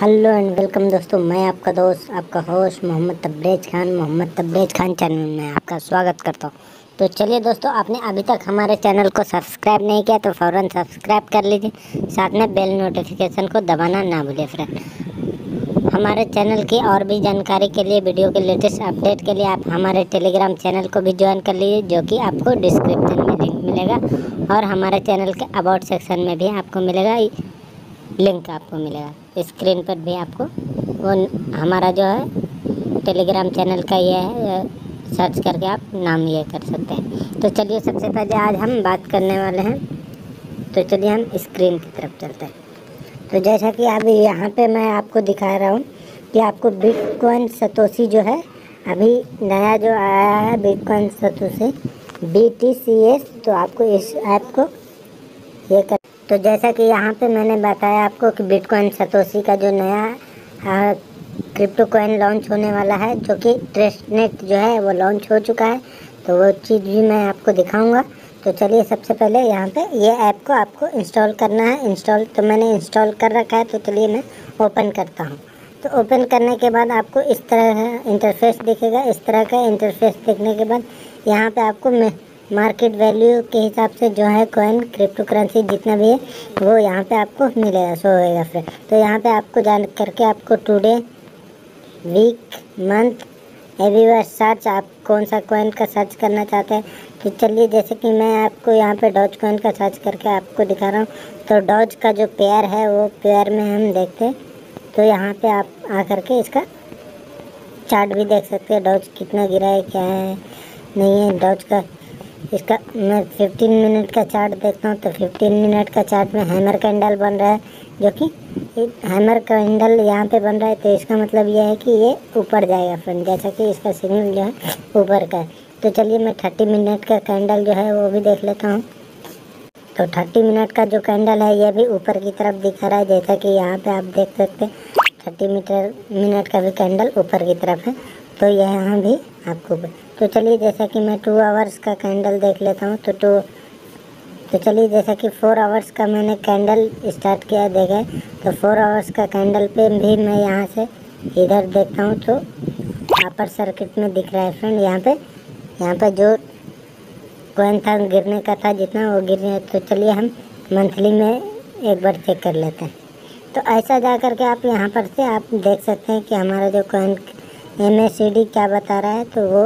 Hello and welcome दोस्तों, मैं आपका दोस्त, आपका होस्ट मोहम्मद तब्रेज खान, मोहम्मद तब्रेज खान चैनल में आपका स्वागत करता हूँ। तो चलिए दोस्तों, आपने अभी तक हमारे चैनल को सब्सक्राइब नहीं किया तो फ़ौरन सब्सक्राइब कर लीजिए, साथ में बेल नोटिफिकेशन को दबाना ना भूलें फ्रेंड। हमारे चैनल की और भी जानकारी के लिए, वीडियो के लेटेस्ट अपडेट के लिए आप हमारे टेलीग्राम चैनल को भी ज्वाइन कर लीजिए, जो कि आपको डिस्क्रिप्शन में लिंक मिलेगा और हमारे चैनल के अबाउट सेक्शन में भी आपको मिलेगा। लिंक आपको मिलेगा। स्क्रीन पर भी आपको वो हमारा जो है टेलीग्राम चैनल का ये है सर्च करके आप नाम ये कर सकते हैं। तो चलिए सबसे पहले आज हम बात करने वाले हैं। तो चलिए हम स्क्रीन की तरफ़ चलते हैं। तो जैसा कि अभी यहाँ पे मैं आपको दिखा रहा हूँ कि आपको बिटकॉइन सतोशी जो है, अभी नया जो आया है bitcoin Satoshi B T C S तो आपको इस ऐप को ये कर तो जैसा कि यहाँ पे मैंने बताया आपको कि बिटकॉइन सतोशी का जो नया क्रिप्टो कॉइन लॉन्च होने वाला है, जो कि ट्रेस्टनेट जो है वो लॉन्च हो चुका है। तो वो चीज़ भी मैं आपको दिखाऊँगा। तो चलिए सबसे पहले यहाँ पे ये ऐप को आपको इंस्टॉल करना है। इंस्टॉल तो मैंने इंस्टॉल कर रखा है तो चलिए मैं ओपन करता हूँ। तो ओपन करने के बाद आपको इस तरह इंटरफेस दिखेगा। इस तरह का इंटरफेस देखने के बाद यहाँ पे आपको मार्केट वैल्यू के हिसाब से जो है कॉइन क्रिप्टो करेंसी जितना भी है, वो यहाँ पे आपको मिलेगा सो होएगा फिर तो यहाँ पे आपको जान करके आपको today week month every everywhere search आप कौन सा कॉइन का सर्च करना चाहते हैं। तो चलिए, जैसे कि मैं आपको यहाँ पे डॉज कॉइन का सर्च करके आपको दिखा रहा हूँ। तो डॉज का जो पेयर है, वो पेयर में हम देखते हैं। तो यहाँ पे आप आ करके इसका चार्ट भी देख सकते हैं डॉज कितना गिरा है, क्या है, नहीं है। डॉज का इसका, मैं 15 मिनट का चार्ट देखता हूँ तो 15 मिनट का चार्ट में हैमर कैंडल बन रहा है, जो कि हैमर कैंडल यहाँ पे बन रहा है तो इसका मतलब यह है कि ये ऊपर जाएगा फ्रेंड जैसा कि इसका सिग्नल जो है ऊपर का है। तो चलिए मैं 30 मिनट का कैंडल जो है वो भी देख लेता हूँ। तो 30 मिनट का जो कैंडल है, ये भी ऊपर की तरफ़ दिखा रहा है, जैसा कि यहाँ पर आप देख सकते हैं थर्टी मीटर मिनट का भी कैंडल ऊपर की तरफ़ है तो यह यहाँ भी आपको तो चलिए, जैसा कि मैं टू आवर्स का कैंडल देख लेता हूँ तो टू तो चलिए, जैसा कि फोर आवर्स का मैंने कैंडल स्टार्ट किया देखे। तो फोर आवर्स का कैंडल पे भी मैं यहाँ से इधर देखता हूँ तो अपर सर्किट में दिख रहा है फ्रेंड यहाँ पे यहाँ पे जो कोइन था, गिरने का था, जितना वो गिर तो चलिए हम मंथली में एक बार चेक कर लेते हैं। तो ऐसा जा कर के आप यहाँ पर से आप देख सकते हैं कि हमारा जो कोइन एम क्या बता रहा है तो वो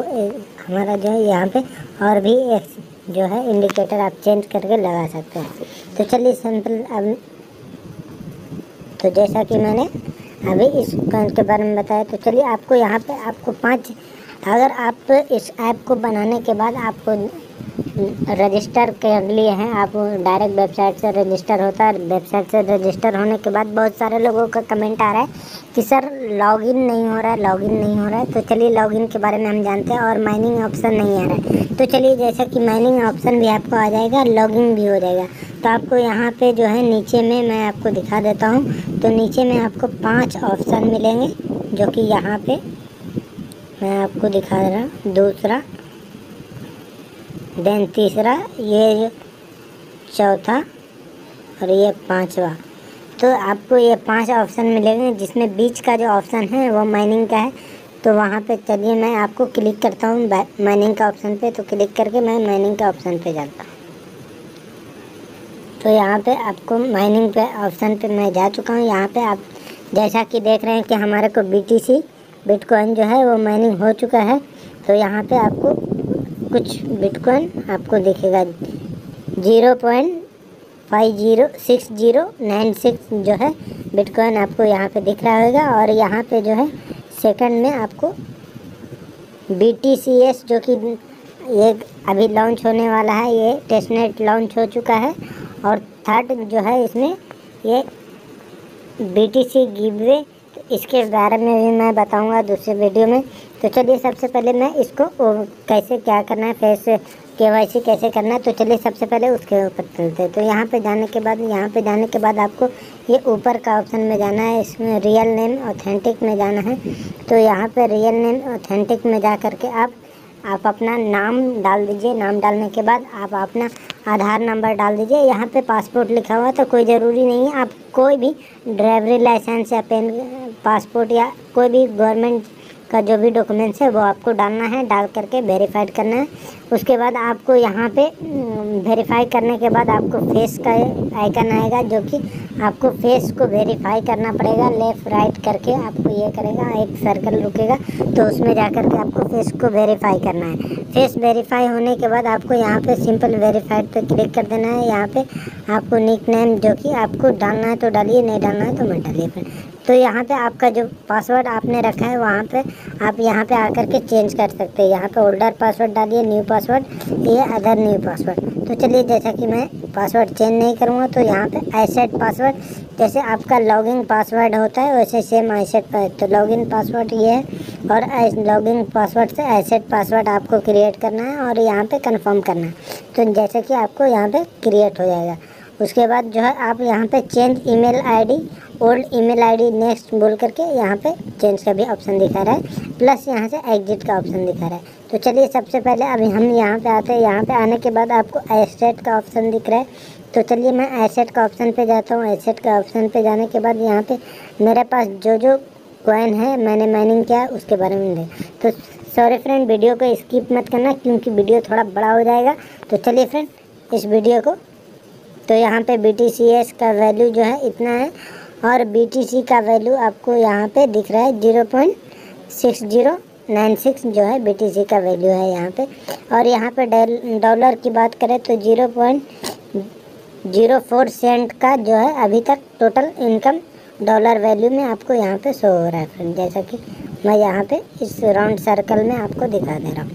हमारा जो है यहाँ पे और भी एक जो है इंडिकेटर आप चेंज करके लगा सकते हैं। तो चलिए सिंपल अब तो जैसा कि मैंने अभी इस के बारे में बताया तो चलिए आपको यहाँ पे आपको पाँच, अगर आप इस ऐप को बनाने के बाद आपको रजिस्टर कर लिए हैं। आप डायरेक्ट वेबसाइट से रजिस्टर होता है। वेबसाइट से रजिस्टर होने के बाद बहुत सारे लोगों का कमेंट आ रहा है कि, सर लॉगिन नहीं हो रहा है लॉगिन नहीं हो रहा है। तो चलिए लॉगिन के बारे में हम जानते हैं और माइनिंग ऑप्शन नहीं आ रहा है। तो चलिए, जैसा कि माइनिंग ऑप्शन भी आपको आ जाएगा लॉगिन भी हो जाएगा। तो आपको यहाँ पे जो है, नीचे में मैं आपको दिखा देता हूँ। तो नीचे में आपको पाँच ऑप्शन मिलेंगे, जो कि यहाँ पे मैं आपको दिखा रहा हूँ। दूसरा देन तीसरा, ये चौथा और ये पांचवा। तो आपको ये पाँच ऑप्शन मिलेंगे, जिसमें बीच का जो ऑप्शन है, वो माइनिंग का है। तो वहाँ पे चलिए, मैं आपको क्लिक करता हूँ माइनिंग का ऑप्शन पे। तो क्लिक करके मैं माइनिंग का ऑप्शन पे जाता हूँ। तो यहाँ पे आपको माइनिंग पे ऑप्शन पे मैं जा चुका हूँ। यहाँ पे आप जैसा कि देख रहे हैं कि हमारे को बी टी सी बिटकॉइन जो है, वो माइनिंग हो चुका है। तो यहाँ पे आपको कुछ बिटकॉइन आपको दिखेगा। Zero point five zero six zero nine six जो है बिटकॉइन आपको यहाँ पे दिख रहा होगा और यहाँ पे जो है सेकंड में आपको बी टी सी एस जो कि ये अभी लॉन्च होने वाला है, ये टेस्टनेट लॉन्च हो चुका है और थर्ड जो है इसमें ये बी टी सी इसके बारे में भी मैं बताऊँगा दूसरे वीडियो में। तो चलिए सबसे पहले मैं इसको कैसे क्या करना है, फेस, के वाई सी कैसे करना है तो चलिए सबसे पहले उसके ऊपर चलते हैं। तो यहाँ पे जाने के बाद, यहाँ पे जाने के बाद आपको ये ऊपर का ऑप्शन में जाना है, इसमें रियल नेम ऑथेंटिक में जाना है। तो यहाँ पे रियल नेम ऑथेंटिक में जा कर के आप आप अपना नाम डाल दीजिए। नाम डालने के बाद आप अपना आधार नंबर डाल दीजिए। यहाँ पे पासपोर्ट लिखा हुआ तो कोई ज़रूरी नहीं है। आप कोई भी ड्राइवरी लाइसेंस या पेन पासपोर्ट या कोई भी गवर्नमेंट का जो भी डॉक्यूमेंट्स है, वो आपको डालना है, डाल करके वेरीफाइड करना है। उसके बाद आपको यहाँ पे वेरीफाई करने के बाद आपको फेस का आइकन आएगा, जो कि आपको फेस को वेरीफाई करना पड़ेगा। लेफ़्ट राइट करके आपको ये करेगा, एक सर्कल रुकेगा तो उसमें जा कर के आपको फेस को वेरीफाई करना है। फेस वेरीफाई होने के बाद आपको यहाँ पे सिंपल वेरीफाइड पे क्लिक कर देना है। यहाँ पे आपको निक नेम जो कि आपको डालना है तो डालिए, नहीं डालना है तो मत डालिए। तो यहाँ पे आपका जो पासवर्ड आपने रखा है, वहाँ पे आप यहाँ पे आकर के चेंज कर सकते हैं। यहाँ पे ओल्डर पासवर्ड डालिए न्यू पासवर्ड ये अदर न्यू पासवर्ड तो चलिए, जैसा कि मैं पासवर्ड चेंज नहीं करूँगा तो यहाँ पे आईसेट पासवर्ड जैसे आपका लॉगिन पासवर्ड होता है, वैसे सेम आईसेट पर तो लॉगिन पासवर्ड ये है, और लॉगिन पासवर्ड से आईसेट पासवर्ड आपको क्रिएट करना है, और यहाँ पे कंफर्म करना है। तो जैसे कि आपको यहाँ पे क्रिएट हो जाएगा। उसके बाद जो है आप यहाँ पे change email ID old email ID next बोल करके यहाँ पे चेंज का भी ऑप्शन दिखा रहा है प्लस यहाँ से एग्जिट का ऑप्शन दिखा रहा है। तो चलिए सबसे पहले अभी हम यहाँ पे आते हैं। यहाँ पे आने के बाद आपको एसेट का ऑप्शन दिख रहा है। तो चलिए मैं एसेट का ऑप्शन पे जाता हूँ। एसेट का ऑप्शन पे जाने के बाद यहाँ पे मेरे पास जो जो कॉइन है, मैंने माइनिंग किया उसके बारे में दे तो सॉरी फ्रेंड वीडियो को स्किप मत करना क्योंकि वीडियो थोड़ा बड़ा हो जाएगा। तो चलिए फ्रेंड इस वीडियो को तो यहाँ पे बी का वैल्यू जो है इतना है और BTC का वैल्यू आपको यहाँ पे दिख रहा है zero point six zero nine six जो है BTC का वैल्यू है यहाँ पे। और यहाँ पे डॉलर की बात करें तो zero point zero four cent का जो है अभी तक टोटल इनकम डॉलर वैल्यू में आपको यहाँ पे शो हो रहा है फ्रेंड जैसा कि मैं यहाँ पे इस राउंड सर्कल में आपको दिखा दे रहा हूँ।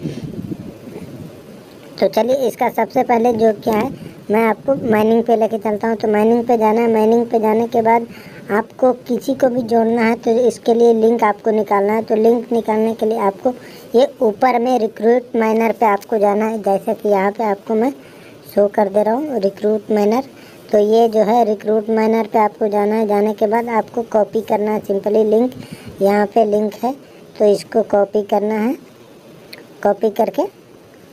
तो चलिए इसका सबसे पहले जो क्या है मैं आपको माइनिंग पे लेके चलता हूँ तो माइनिंग पे जाना है। माइनिंग पे जाने के बाद आपको किसी को भी जोड़ना है तो इसके लिए लिंक आपको निकालना है। तो लिंक निकालने के लिए आपको ये ऊपर में रिक्रूट माइनर पे आपको जाना है। जैसे कि यहाँ पे आपको मैं शो कर दे रहा हूँ रिक्रूट माइनर तो ये जो है रिक्रूट माइनर पे आपको जाना है। जाने के बाद आपको कॉपी करना है। सिंपली लिंक यहाँ पे लिंक है तो इसको कॉपी करना है। कॉपी करके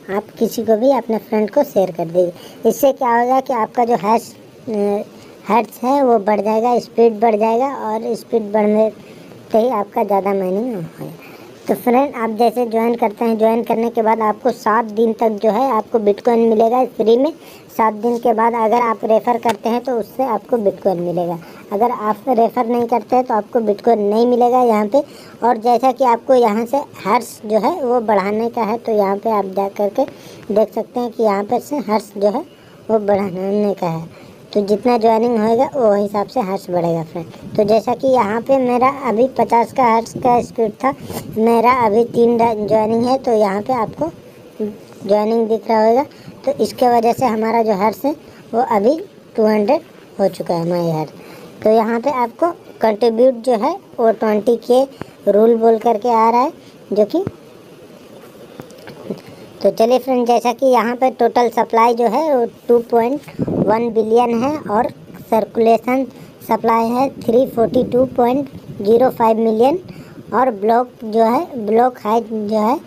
आप किसी को भी अपने फ्रेंड को शेयर कर दीजिए। इससे क्या होगा कि आपका जो हैश हर्ट्स है, वो बढ़ जाएगा स्पीड बढ़ जाएगा और स्पीड बढ़ने से ही आपका ज़्यादा माइनिंग होगा तो फ्रेंड आप जैसे ज्वाइन करते हैं ज्वाइन करने के बाद आपको सात दिन तक जो है आपको बिटकॉइन मिलेगा फ्री में। सात दिन के बाद अगर आप रेफ़र करते हैं तो उससे आपको बिटकॉइन मिलेगा। अगर आप रेफ़र नहीं करते तो आपको बिटकॉइन नहीं मिलेगा यहाँ पे। और जैसा कि आपको यहाँ से हर्ष जो है, वो बढ़ाने का है तो यहाँ पे आप जा कर के देख सकते हैं कि यहाँ पर से हर्ष जो है, वो बढ़ाने का है। तो जितना ज्वाइनिंग होएगा, वो हिसाब से हर्ष बढ़ेगा फ्रेंड तो जैसा कि यहाँ पे मेरा अभी पचास का हर्ष का स्पीड था, मेरा अभी तीन ज्वाइनिंग है तो यहाँ पे आपको ज्वाइनिंग दिख रहा होगा। तो इसके वजह से हमारा जो हर्ष है, वो अभी टू हंड्रेड हो चुका है माई हर्ष तो यहाँ पे आपको कंट्रीब्यूट जो है, वो ट्वेंटी के रूल बोल करके आ रहा है, जो कि तो चलिए फ्रेंड जैसा कि यहाँ पे टोटल सप्लाई जो है, वो टू पॉइंट वन बिलियन है और सर्कुलेशन सप्लाई है three forty two point zero five million और ब्लॉक जो है ब्लॉक हाइट जो है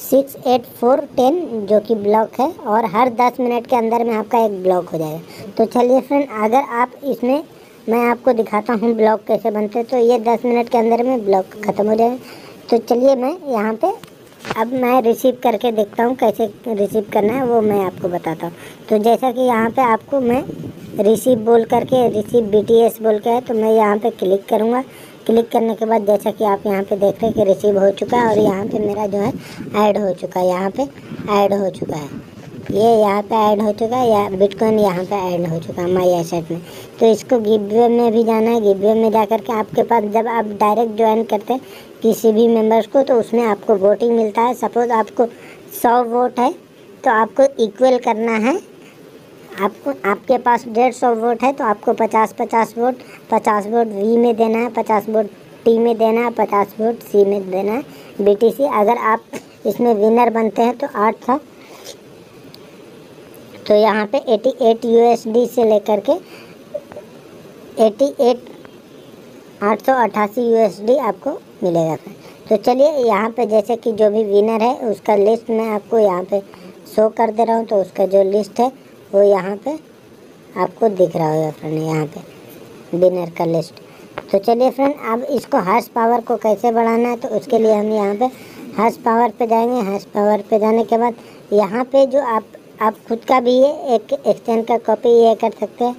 सिक्स एट फोर टेन जो कि ब्लॉक है और हर दस मिनट के अंदर में आपका एक ब्लॉक हो जाएगा। तो चलिए फ्रेंड अगर आप इसमें मैं आपको दिखाता हूँ ब्लॉक कैसे बनते तो ये दस मिनट के अंदर में ब्लॉक ख़त्म हो जाएगा तो चलिए मैं यहाँ पे अब मैं रिसीव करके देखता हूँ कैसे रिसीव करना है, वो मैं आपको बताता हूँ। तो जैसा कि यहाँ पे आपको मैं रिसीव बोल करके रिसीव बीटीएस बोल के है तो मैं यहाँ पे क्लिक करूँगा। क्लिक करने के बाद जैसा कि आप यहाँ पे देख रहे हैं कि रिसीव हो चुका है और यहाँ पे मेरा जो है ऐड हो चुका है, यहाँ पे ऐड हो चुका है। ये यहाँ पे ऐड हो चुका है, या बिटकॉइन यहाँ पे ऐड हो चुका है माई एसेट में। तो इसको गिवे में भी जाना है। गिवे में जा करके आपके पास जब आप डायरेक्ट ज्वाइन करते हैं किसी भी मेंबर्स को तो उसमें आपको वोटिंग मिलता है। सपोज़ आपको सौ वोट है तो आपको इक्वल करना है। आपको, आपके पास डेढ़ सौ वोट है तो आपको पचास पचास वोट पचास वोट वी में देना है, पचास वोट टी में देना है, पचास वोट सी में देना है। बीटीसी अगर आप इसमें विनर बनते हैं तो आठ था। तो यहाँ पे 88 यूएसडी से लेकर के 88 आठ सौ अट्ठासी यू आपको मिलेगा तो चलिए यहाँ पे जैसे कि जो भी विनर है, उसका लिस्ट मैं आपको यहाँ पे शो कर दे रहा हूँ। तो उसका जो लिस्ट है, वो यहाँ पे आपको दिख रहा होगा फ्रेंड यहाँ पे विनर का लिस्ट तो चलिए फ्रेंड अब इसको हर्स पावर को कैसे बढ़ाना है तो उसके लिए हम यहाँ पे हर्स पावर पे जाएँगे। हर्स पावर पे जाने के बाद यहाँ पे जो आप आप खुद का भी ये एक एक्सचेंज का कॉपी ये कर सकते हैं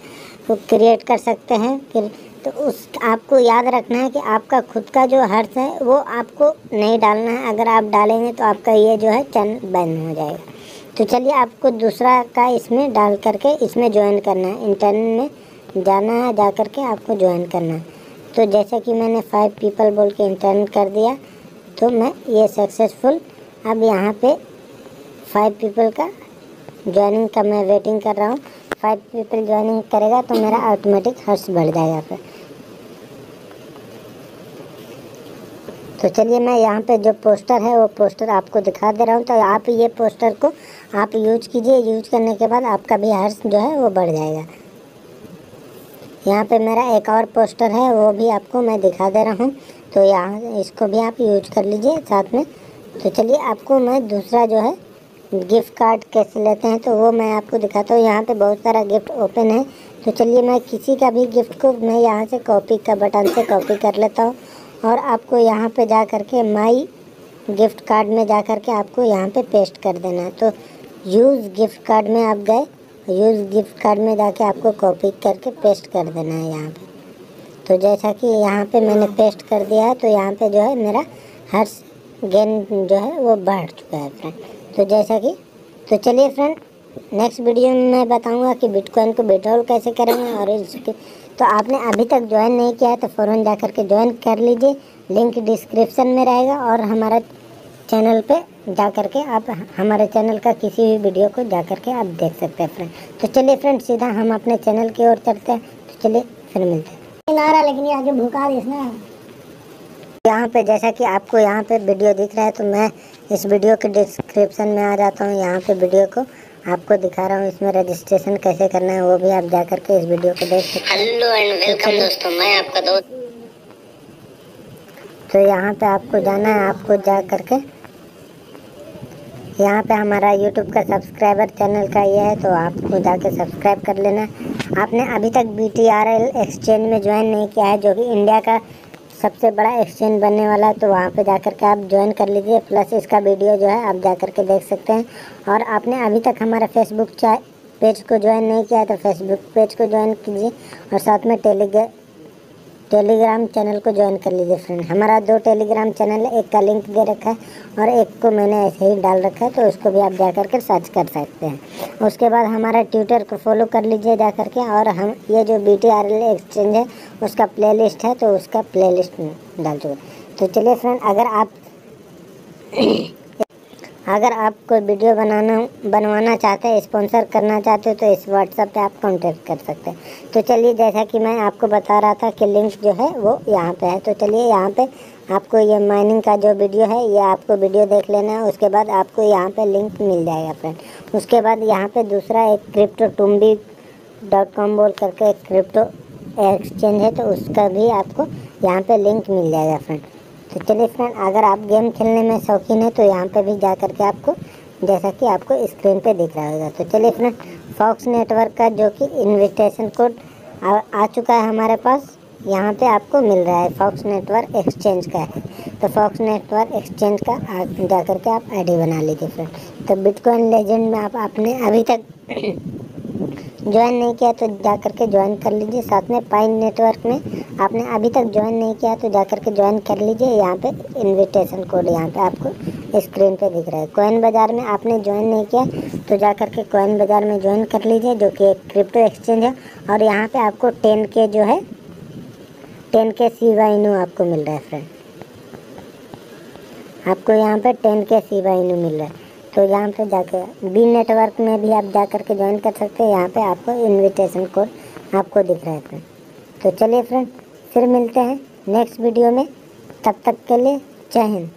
वो क्रिएट कर सकते हैं, फिर तो उस, आपको याद रखना है कि आपका खुद का जो हर्ष है, वो आपको नहीं डालना है। अगर आप डालेंगे तो आपका ये जो है चैनल बैन हो जाएगा। तो चलिए आपको दूसरा का इसमें डाल करके इसमें ज्वाइन करना है। इंटरनेट में जाना है, जा करके आपको ज्वाइन करना है। तो जैसा कि मैंने फाइव पीपल बोल के इंटरनेट कर दिया तो मैं ये सक्सेसफुल अब यहाँ पे फाइव पीपल का ज्वाइनिंग का मैं वेटिंग कर रहा हूँ। फाइव पीपल ज्वाइनिंग करेगा तो मेरा ऑटोमेटिक हर्ष बढ़ जाएगा फिर तो चलिए मैं यहाँ पे जो पोस्टर है, वो पोस्टर आपको दिखा दे रहा हूँ। तो आप ये पोस्टर को आप यूज़ कीजिए। यूज़ करने के बाद आपका भी हर्ष जो है, वो बढ़ जाएगा। यहाँ पे मेरा एक और पोस्टर है, वो भी आपको मैं दिखा दे रहा हूँ। तो यहाँ इसको भी आप यूज़ कर लीजिए साथ में। तो चलिए आपको मैं दूसरा जो है गिफ्ट कार्ड कैसे लेते हैं तो वो मैं आपको दिखाता हूँ। यहाँ पे बहुत सारा गिफ्ट ओपन है। तो चलिए मैं किसी का भी गिफ्ट को मैं यहाँ से कॉपी का बटन से कॉपी कर लेता हूँ। और आपको यहाँ पे जा कर के माई गिफ्ट कार्ड में जा कर के आपको यहाँ पे पेस्ट कर देना है। तो यूज़ गिफ्ट कार्ड में आप गए यूज़ गिफ्ट कार्ड में जाके आपको कॉपी करके पेस्ट कर देना है यहाँ पे। तो जैसा कि यहाँ पे मैंने पेस्ट कर दिया है तो यहाँ पे जो है मेरा हर गेंद जो है वो बढ़ चुका है फ्रेंड तो जैसा कि तो चलिए फ्रेंड नेक्स्ट वीडियो में मैं बताऊँगा कि बिटकॉइन को बिटॉल कैसे करेंगे और इसके तो आपने अभी तक ज्वाइन नहीं किया है तो फ़ौरन जा कर के ज्वाइन कर लीजिए। लिंक डिस्क्रिप्शन में रहेगा और हमारा चैनल पे जा कर के आप, हमारे चैनल का किसी भी वीडियो को जा कर के आप देख सकते हैं फ्रेंड तो चलिए फ्रेंड सीधा हम अपने चैनल की ओर चलते हैं। तो चलिए फिर मिलते हैं। लेकिन आगे भूखा इसने यहाँ पे जैसा कि आपको यहाँ पे वीडियो दिख रहा है तो मैं इस वीडियो के डिस्क्रिप्शन में आ जाता हूँ। यहाँ पे वीडियो को आपको दिखा रहा हूँ इसमें रजिस्ट्रेशन कैसे करना है वो भी आप जा करके इस वीडियो को देख सकते हैं। हेलो एंड वेलकम दोस्तों मैं आपका दोस्त तो यहाँ पे आपको जाना है आपको जा करके यहाँ पे हमारा यूट्यूब का सब्सक्राइबर चैनल का ये है तो आपको जाके सब्सक्राइब कर लेना आपने अभी तक बी एल एक्सचेंज में ज्वाइन नहीं किया है जो कि इंडिया का सबसे बड़ा एक्सचेंज बनने वाला है तो वहाँ पे जाकर के आप ज्वाइन कर लीजिए प्लस इसका वीडियो जो है, आप जाकर के देख सकते हैं। और आपने अभी तक हमारा फेसबुक पेज को ज्वाइन नहीं किया है तो फेसबुक पेज को ज्वाइन कीजिए और साथ में टेलीग्राम टेलीग्राम चैनल को ज्वाइन कर लीजिए फ्रेंड। हमारा दो टेलीग्राम चैनल है, एक का लिंक दे रखा है और एक को मैंने ऐसे ही डाल रखा है तो उसको भी आप जा कर के सर्च कर सकते हैं। उसके बाद हमारा ट्विटर को फॉलो कर लीजिए जा कर के और हम, ये जो B T R L exchange है, उसका प्ले लिस्ट है तो उसका प्ले लिस्ट डाल चुके तो चलिए फ्रेंड, अगर आप अगर आप कोई वीडियो बनाना, बनवाना चाहते हैं, स्पॉन्सर करना चाहते हो तो इस व्हाट्सएप पे आप कांटेक्ट कर सकते हैं। तो चलिए, जैसा कि मैं आपको बता रहा था कि लिंक जो है वो यहाँ पे है। तो चलिए, यहाँ पे आपको ये माइनिंग का जो वीडियो है, ये आपको वीडियो देख लेना है। उसके बाद आपको यहाँ पे लिंक मिल जाएगा फ्रेंड उसके बाद यहाँ पर दूसरा एक क्रिप्टो टुम्बी डॉट कॉम बोल करके क्रिप्टो एक्सचेंज है तो उसका भी आपको यहाँ पर लिंक मिल जाएगा फ्रेंड तो चलिए फ्रेंड अगर आप गेम खेलने में शौकीन है तो यहाँ पे भी जा करके आपको जैसा कि आपको स्क्रीन पे दिख रहा होगा। तो चलिए फ्रेंड फॉक्स नेटवर्क का जो कि इनविटेशन कोड आ, आ चुका है हमारे पास यहाँ पे आपको मिल रहा है फॉक्स नेटवर्क एक्सचेंज का। है तो फॉक्स नेटवर्क एक्सचेंज का जा करके आप आईडी बना लीजिए फ्रेंड तो बिटकॉइन लेजेंड में आप आपने अभी तक ज्वाइन नहीं किया तो जा कर के ज्वाइन कर लीजिए। साथ में पाइन नेटवर्क में आपने अभी तक ज्वाइन नहीं किया तो जा कर के ज्वाइन कर लीजिए। यहाँ पे इनविटेशन कोड यहाँ पे आपको स्क्रीन पे दिख रहा है। कोइन बाज़ार में आपने ज्वाइन नहीं किया तो जा कर के कोइन बाज़ार में ज्वाइन कर लीजिए, जो कि एक क्रिप्टो एक्सचेंज है। और यहाँ पर आपको टेन के जो है टेन के सी वाई आपको मिल रहा है फ्रेंड आपको यहाँ पर टेन के सी वाई मिल रहा है। तो यहाँ पे जाके बी नेटवर्क में भी आप जा कर के ज्वाइन कर सकते हैं। यहाँ पे आपको इनविटेशन कोड आपको दिख रहा है फ्रेंड तो चलिए फ्रेंड फिर मिलते हैं नेक्स्ट वीडियो में। तब तक के लिए जय हिंद।